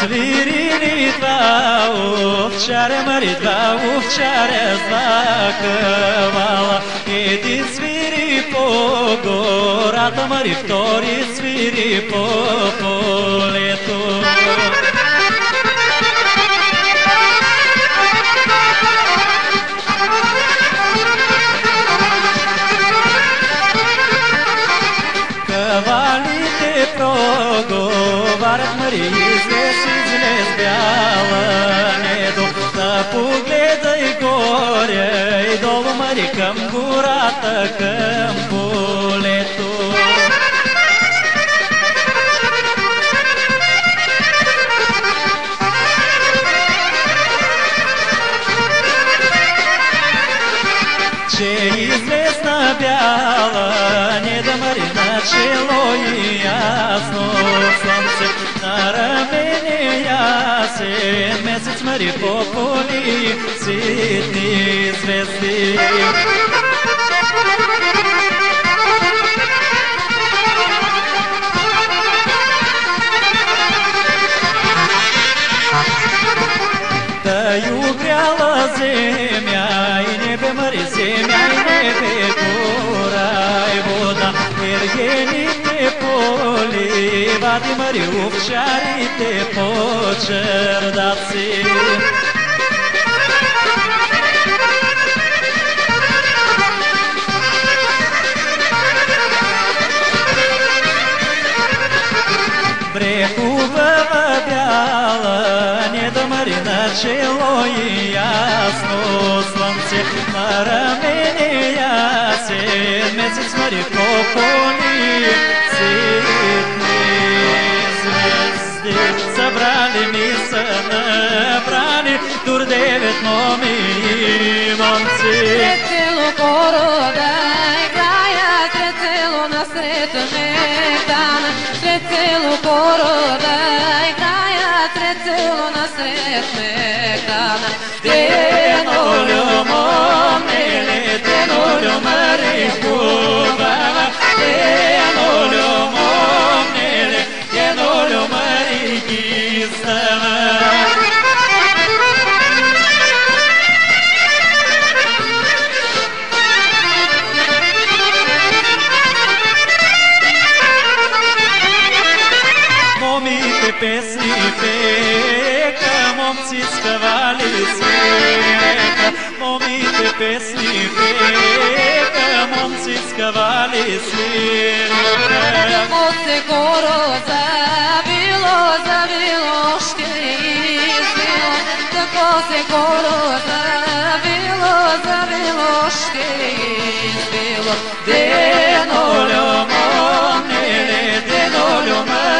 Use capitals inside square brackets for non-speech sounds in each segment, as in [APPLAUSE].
سویری ریدوا اوف چار مریدوا اوف چار знакомала Иди свири по городам, а и втори свири по полету погледай горе и долу Мари към гората, към полето. че излезна бяла, не да мари на чело и ясно слънце, на рамене ما ستمري طفولي سيدني سبستي دايو قريالا زيم يا عيني بمري زيم يا عيني بكوراي بوضع يرجيني بكور и вода. Ергените поли, вади мари овчарите по чердаци. Брехова бяла, не да мари на чело и ясно слънце, на рамене ясен месец мари по brani tur devet momi momci. Trecelo poroda i kraja trecelo na sretne dan Trecelo poroda i kraja trecelo na sretne Момите песни пека, момци скавали свека. Момите песни пека, момци скавали свека. От се горо завило, завило, ще избило, тако се горо завило, завило, ще избило. Денолю момнили, денолю мари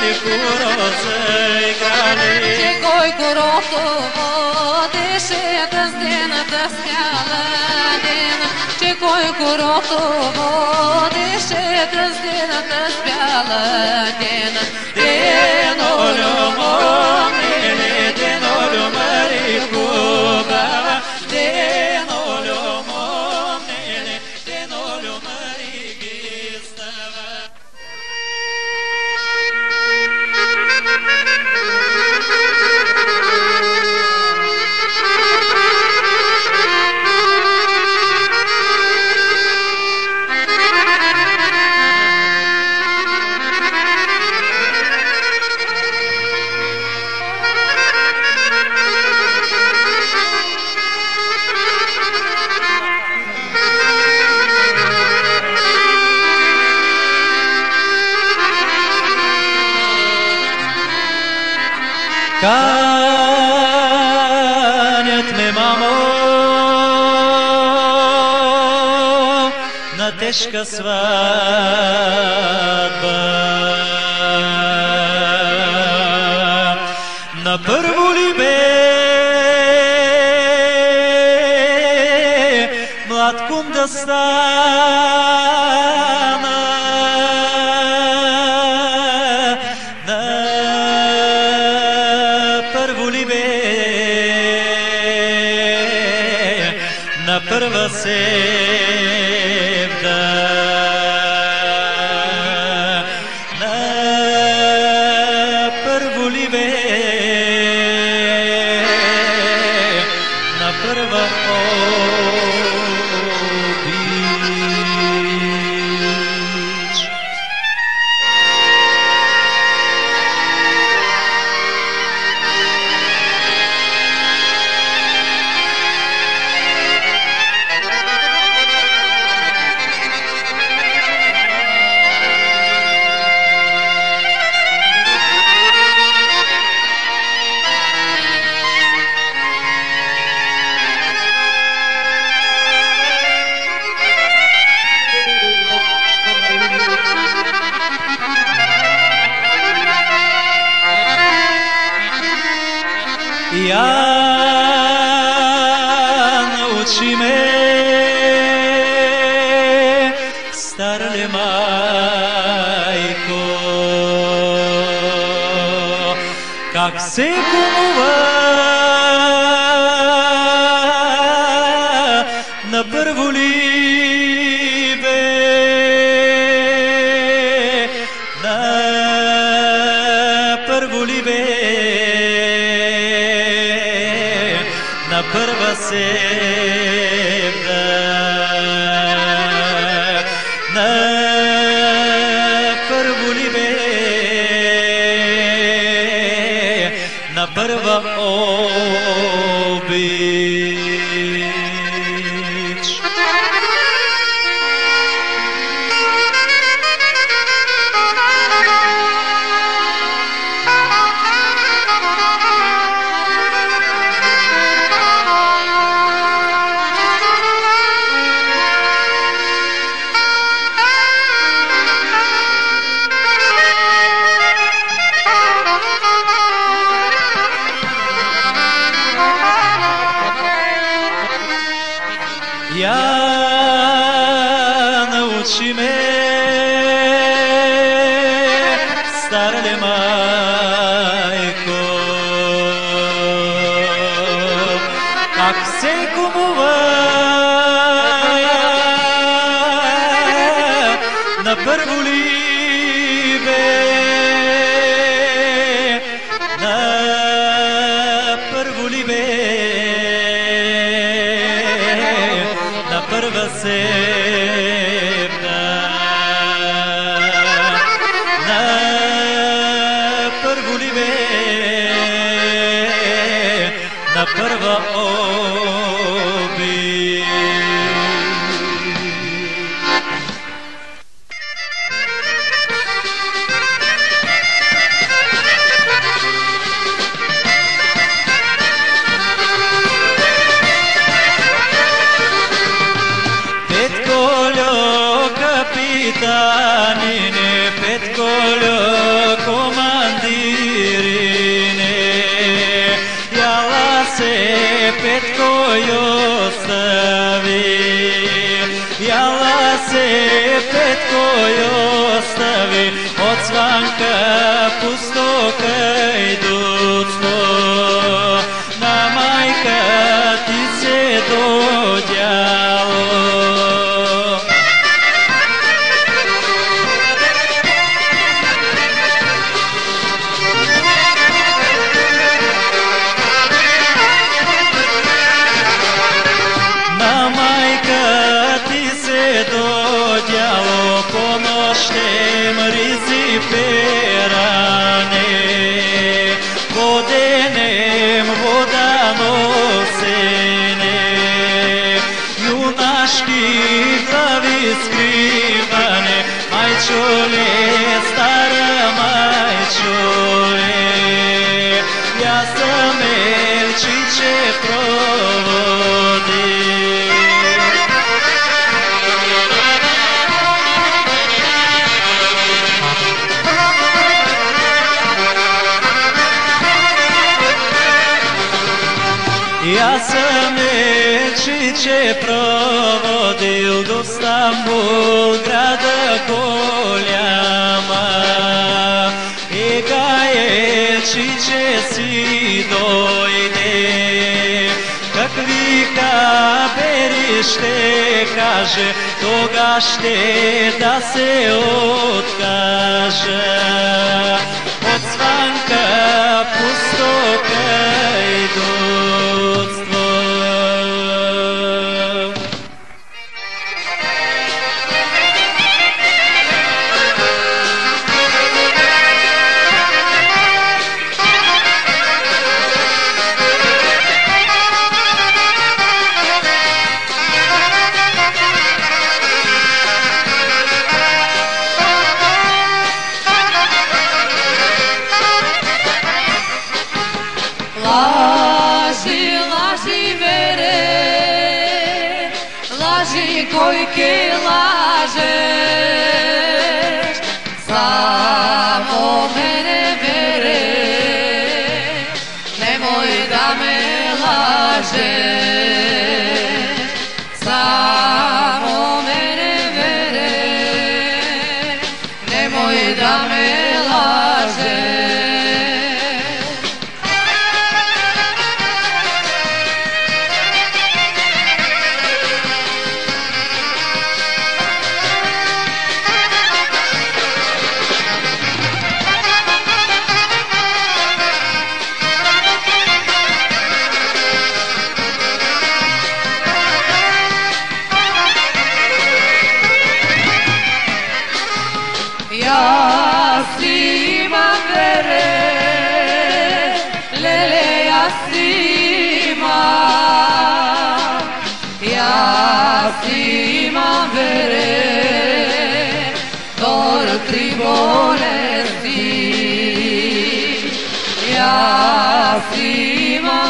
викнали куроца играли. Че кой корото водеше да стената скала дена, че кой корото водеше да стената спяла дена. Денолю момнили, денолю Канят ме, мамо, на тежка сватба. Oh, peace. Hashem Rizk каже, тога ще да се откажа. От сванка пустока иду.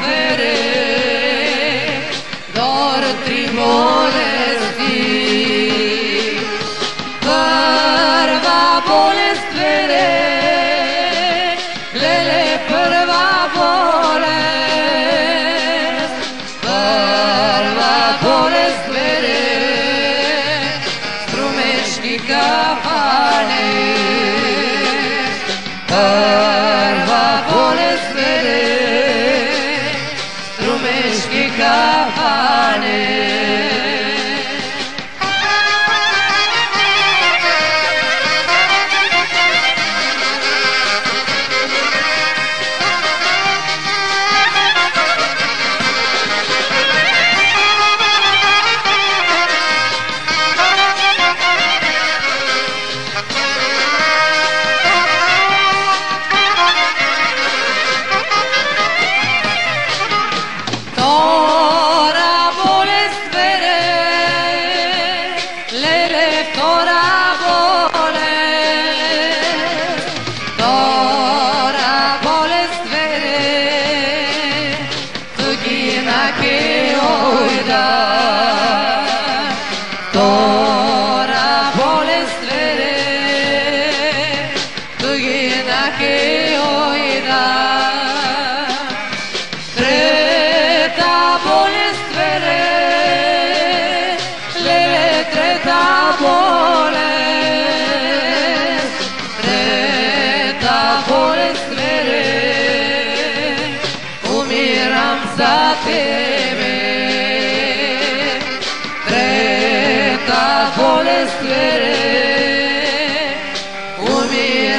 love.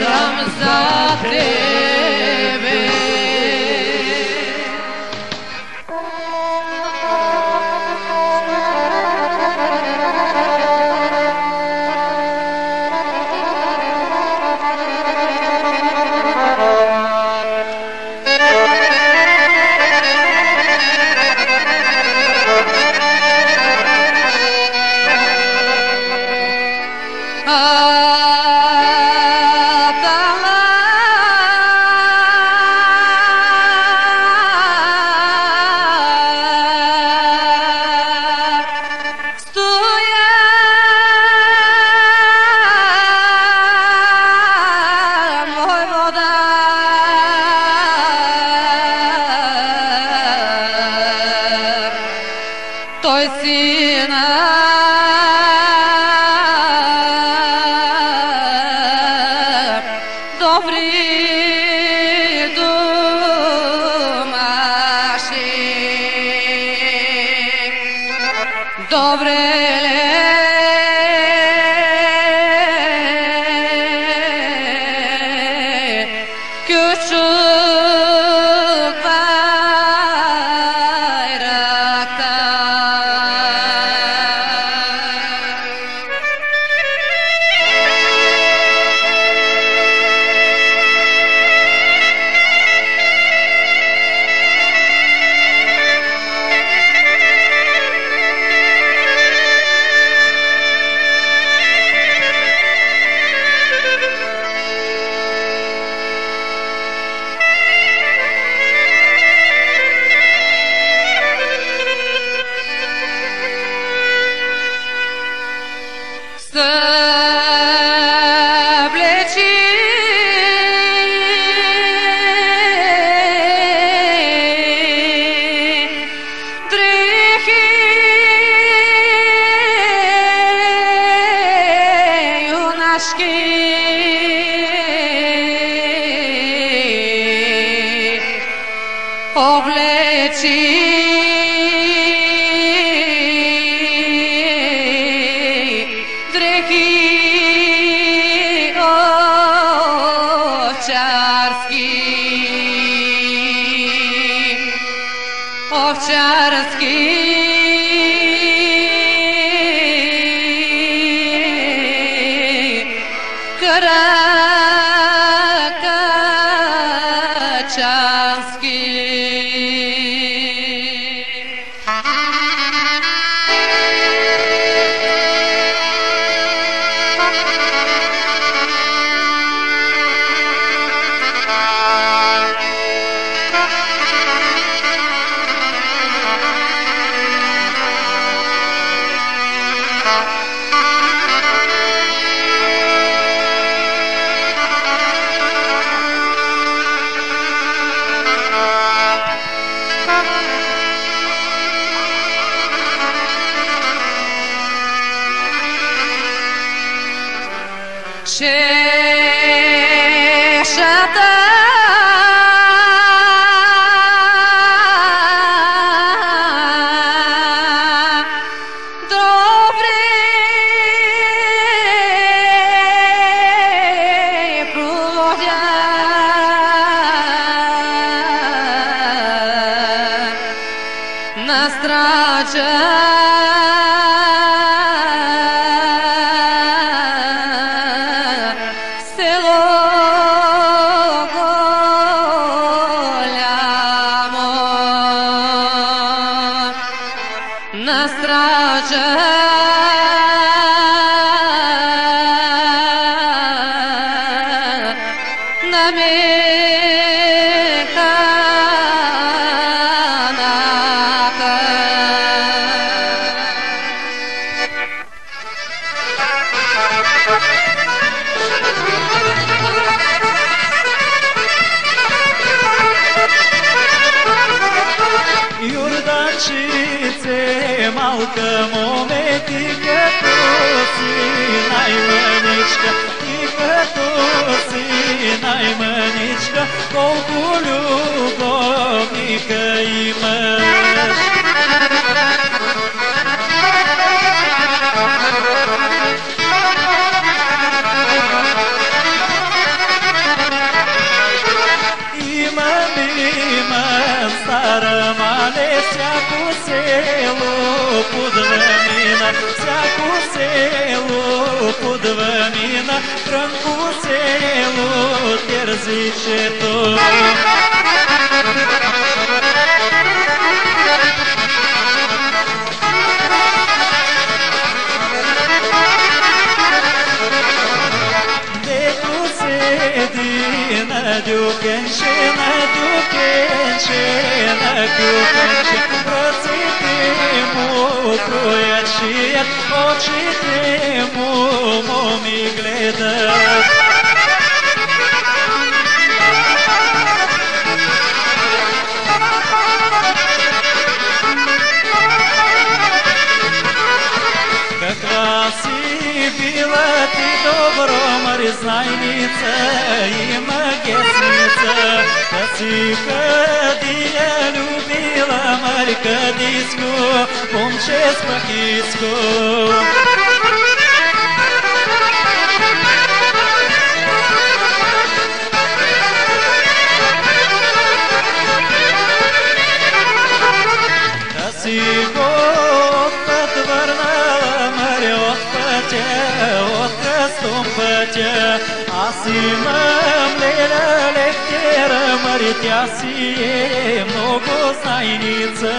رمزاتي Gabriel the Ha ha ha! на страже. Doğulup amike кудва мина, Транку селу терзичето. Надюкен ще, надюкен ще, надюкен ще, процвіти му троячият, очі ти му, му ми гледат. Чика любила Марька диско, помчес по киску. От крестом патя, а сыном леля Care te-a ție, mnogo zainiță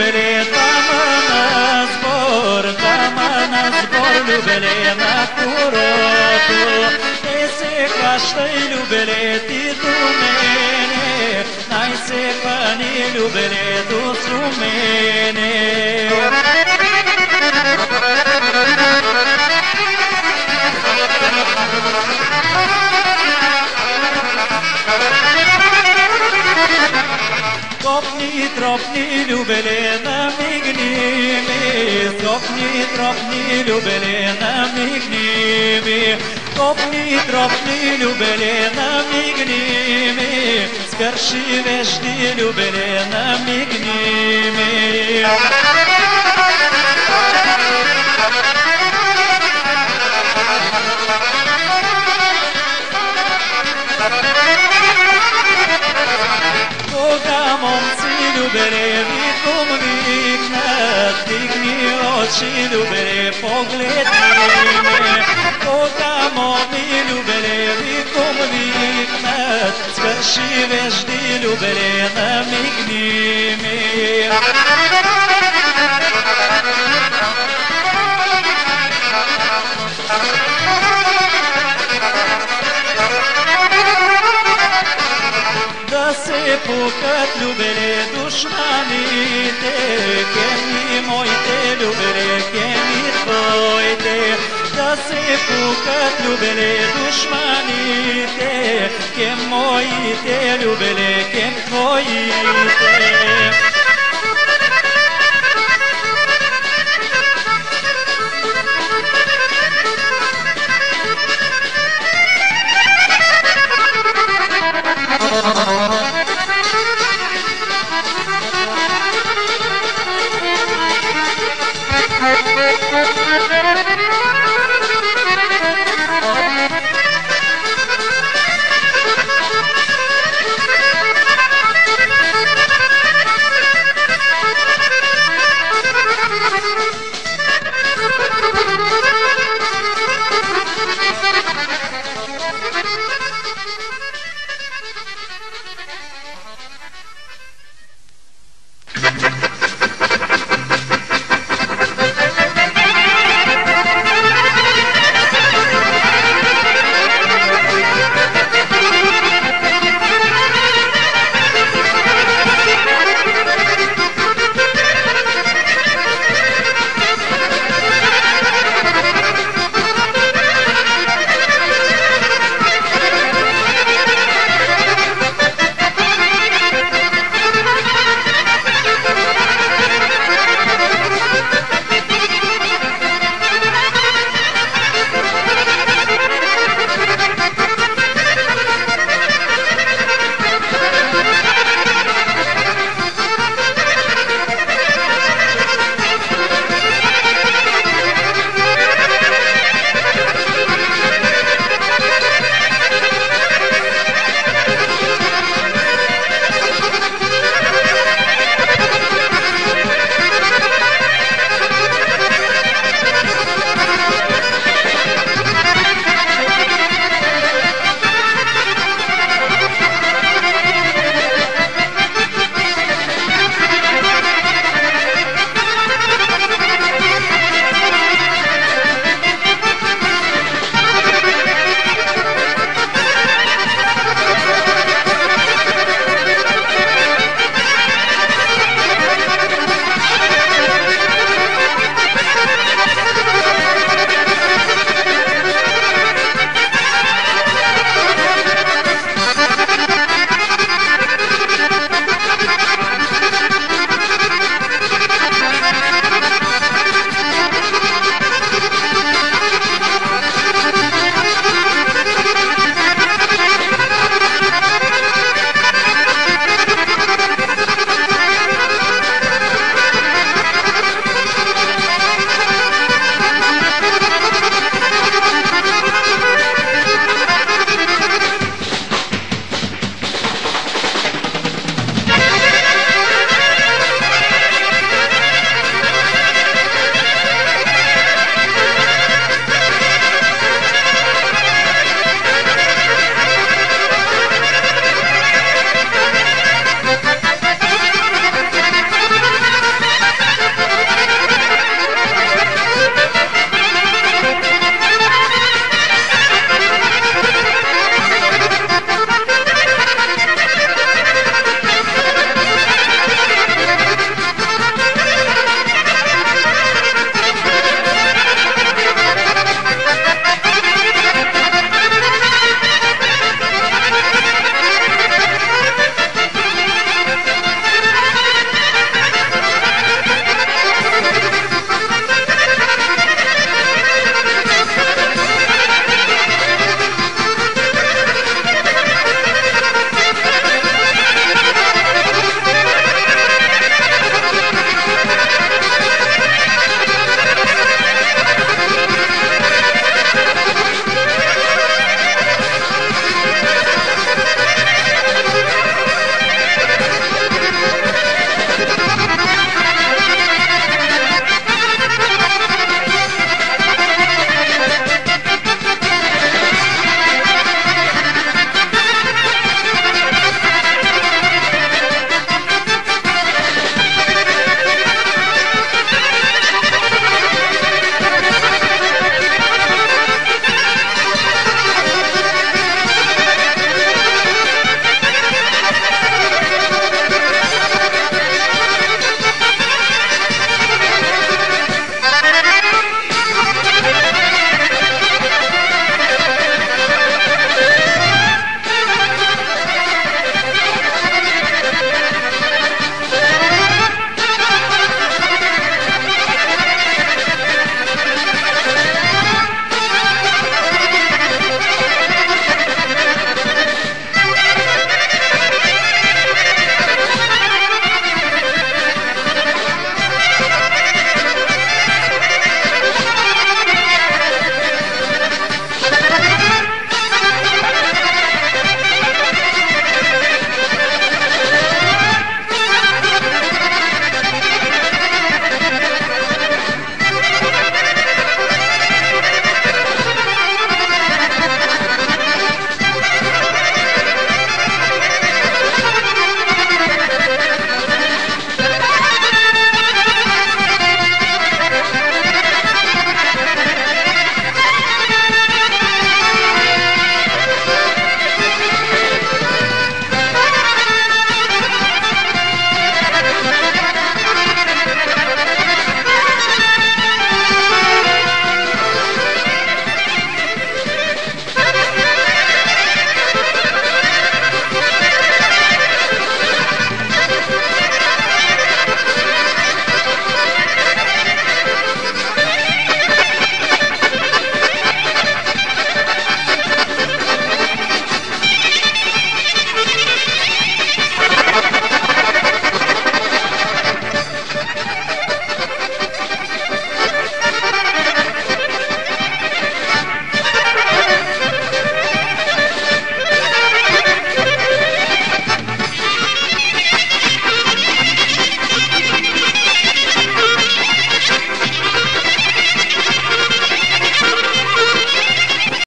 Ljubeleta mă năzbor, da mă năzbor, ljubeleta curotul. E se caștă-i ljubeleti tu mene, n-ai se pani ljubeletu su mene. Thank [LAUGHS] you. Сопні, тропні, любили на мігнімі, Сопні, тропні, любили на мігнімі, Сопні, тропни, любили на мігнімі, Сперші вежні любили на мігнімі. Thank you. dobre pripominja, stigni oči, dobre pogled mine. Pokamo mi ljubele pripominja, skrši veždi ljubele namigni mi. se kad ljubele dušmani te kemi moj te ljubele kemi tvoj te. Da cepu kad ljubele dušmani te kem moj te ljubele kem tvoj te.